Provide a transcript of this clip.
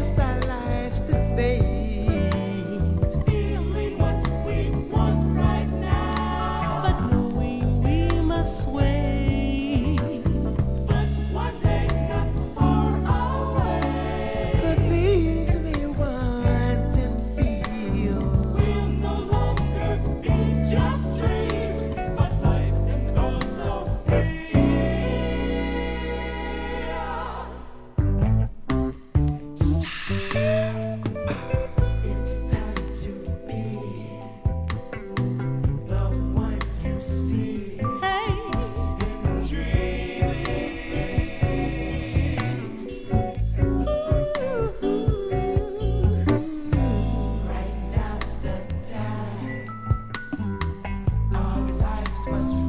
cast our lives to face. Express